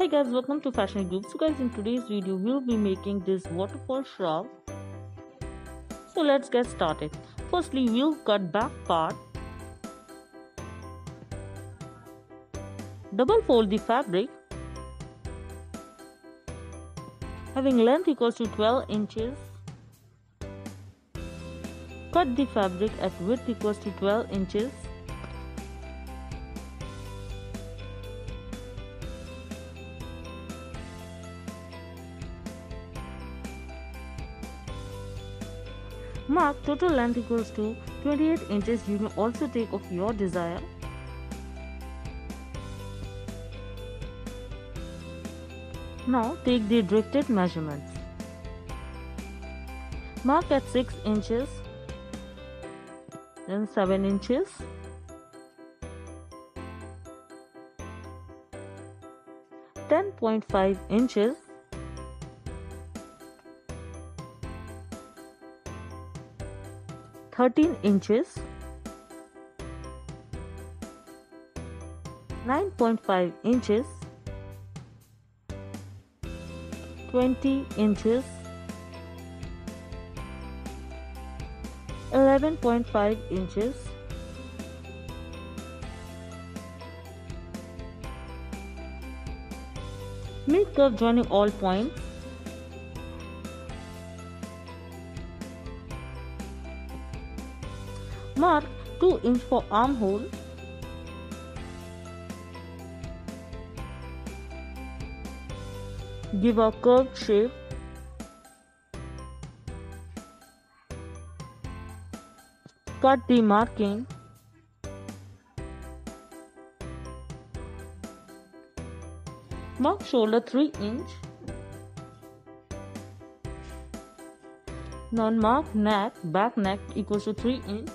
Hey guys, welcome to Fashion Groove. So guys, in today's video, we'll be making this waterfall shrug. So let's get started. Firstly, we'll cut back part. Double fold the fabric. Having length equals to 12 inches. Cut the fabric at width equals to 12 inches. Mark total length equals to 28 inches. You may also take of your desire. Now take the drifted measurements. Mark at 6 inches, then 7 inches, ten point five inches, 13 inches 9.5 inches 20 inches 11.5 inches Make curve joining all points Mark 2 inch for armhole. Give a curved shape. Cut the marking. Mark shoulder 3 inch. Non-mark neck, back neck equals to 3 inch.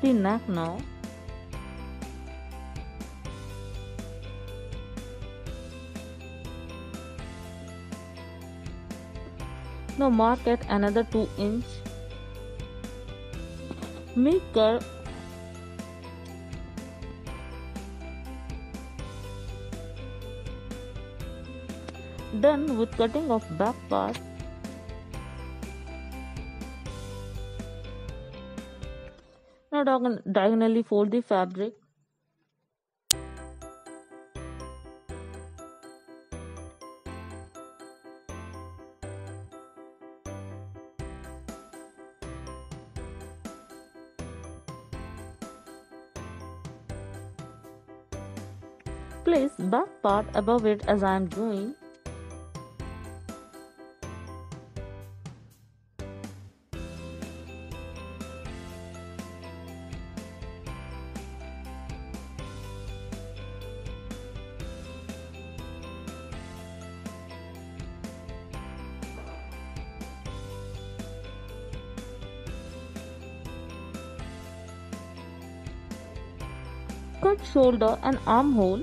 The neck now. Now mark at another 2 inch. Make curve Done with cutting of back part. Now diagonally fold the fabric. Place back part above it as I am doing. Cut shoulder and armhole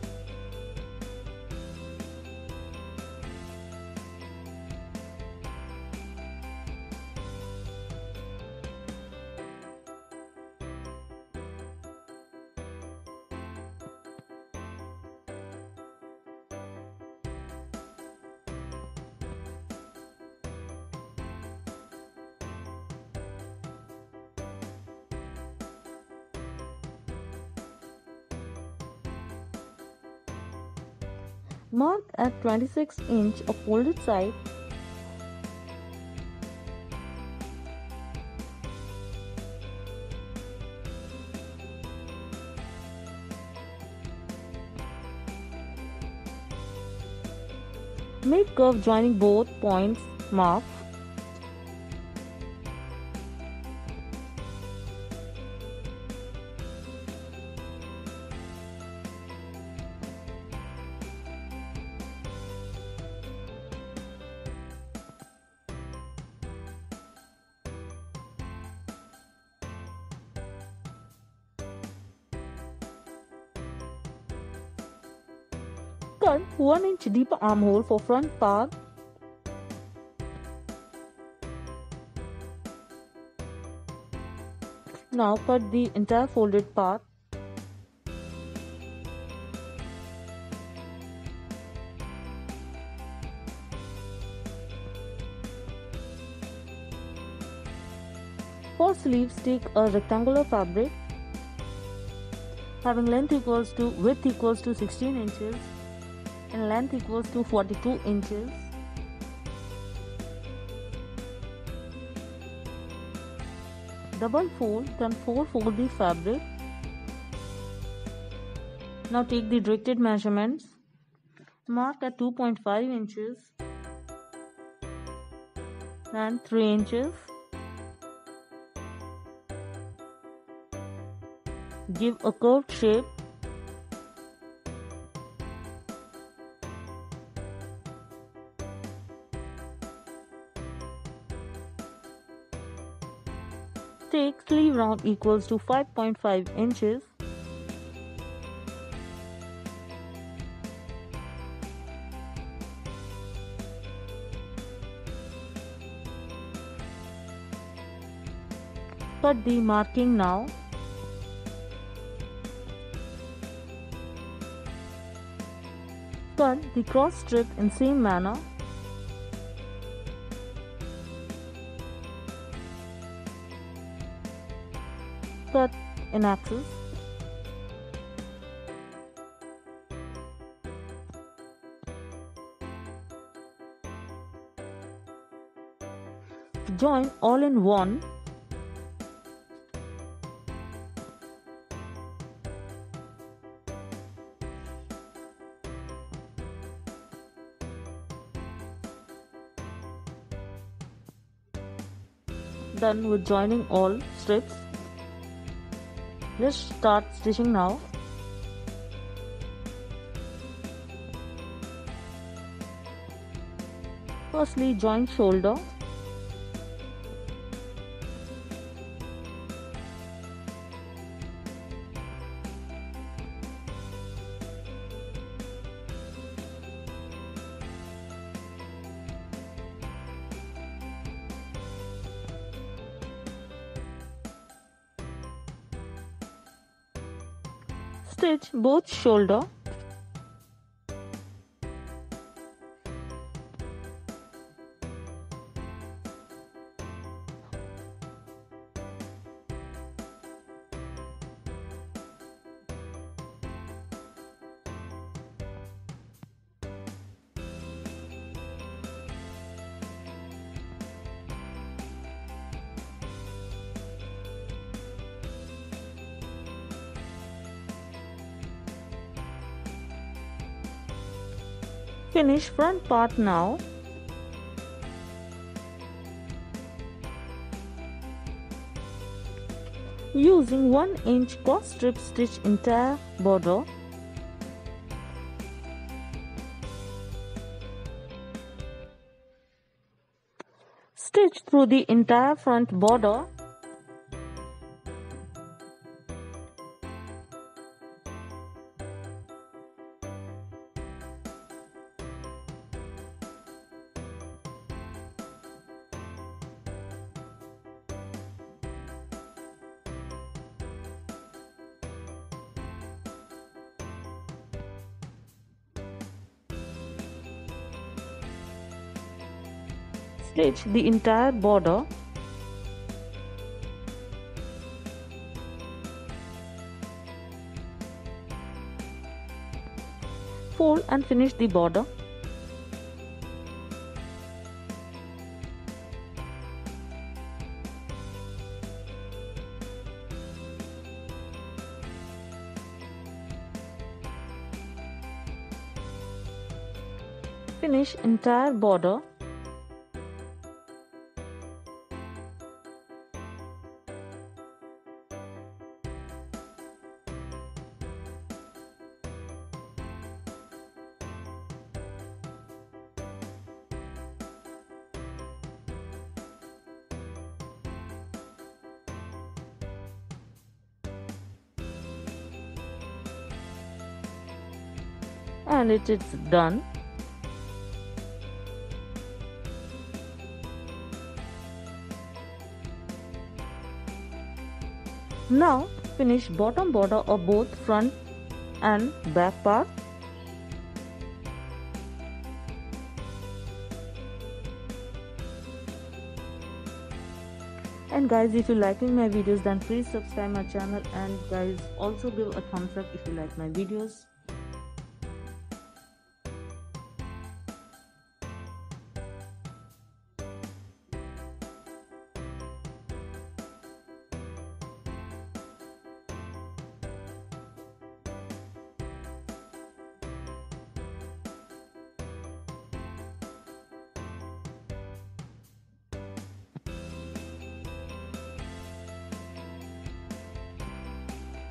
Mark at 26 inch of folded side. Make curve joining both points mark Second, 1 inch deep armhole for front part. Now cut the entire folded part. For sleeves, take a rectangular fabric having length equals to width equals to 16 inches and length equals to 42 inches. Double fold then four fold the fabric. Now take the directed measurements. Mark at 2.5 inches and 3 inches. Give a curved shape take sleeve round equals to 5.5 inches. Cut the marking now. Cut the cross strip in same manner in axis? Join all in one. Done with joining all strips let's start stitching now. Firstly join shoulder stitch both shoulder Finish front part now. Using 1 inch cross strip stitch entire border. Stitch through the entire front border stitch the entire border. Fold and finish the border. Finish entire border and it is done. Now finish bottom border of both front and back part. And guys if you liking my videos then please subscribe my channel. And guys also give a thumbs up if you like my videos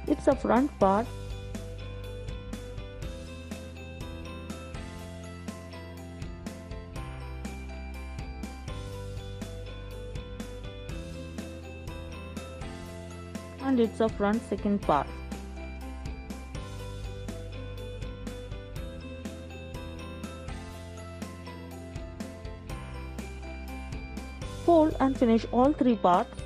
it's a front part. And it's a front second part. Fold and finish all three parts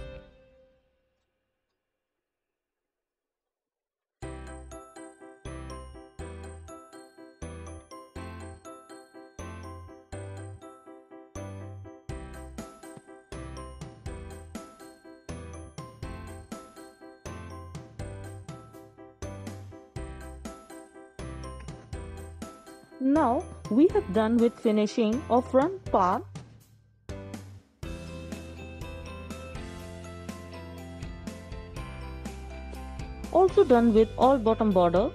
Now we have done with finishing of front part. Also done with all bottom border.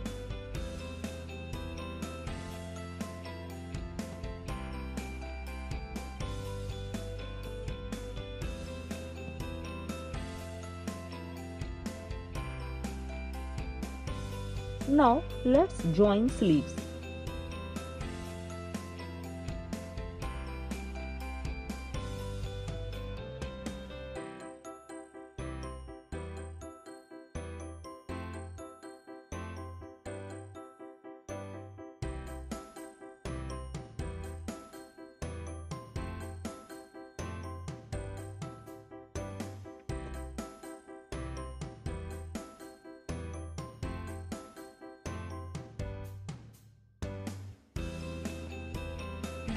Now let's join sleeves.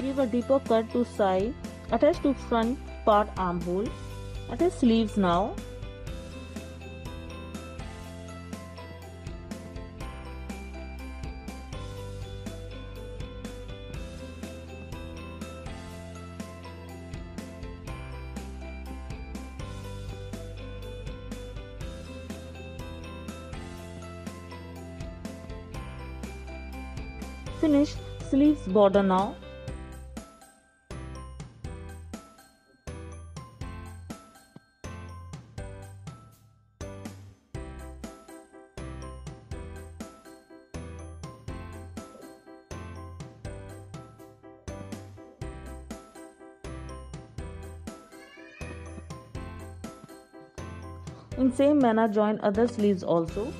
Give a deeper cut to side. Attach to front part armhole. Attach sleeves now. Finish sleeves border now. In same manner join other sleeves also.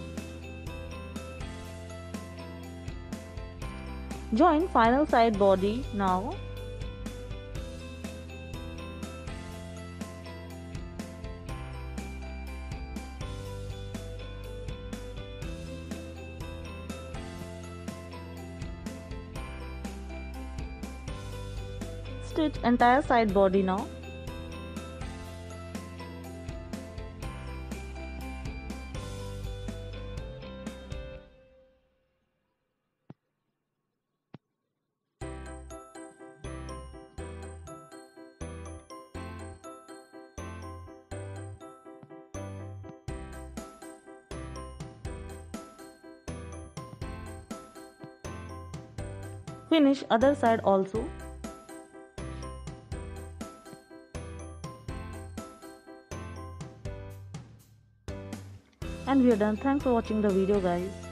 Join final side body now. Stitch entire side body now. Finish other side also. And we are done. Thanks for watching the video guys.